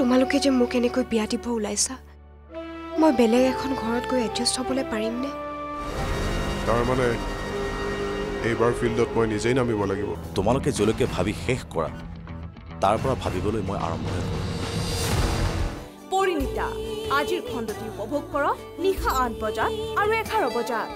তোমালোকে যে মোক এনেকৈ বিয়া দিব ওলাইছা মই বেলেগ এখন ঘৰত গৈ এডজাষ্ট হ'বলৈ পাৰিমনে? তাৰমানে এইবাৰ ফিল্ডত মই নিজেই নামিব লাগিব। তোমালোকে যলৈকে ভাবি শেষ কৰা তাৰ পৰা ভাবিবলৈ মই আৰম্ভ পৰিণীতা আজিৰ খণ্ডটি উপভোগ কৰক নিশা আঠ বজাত আৰু এঘাৰ বজাত।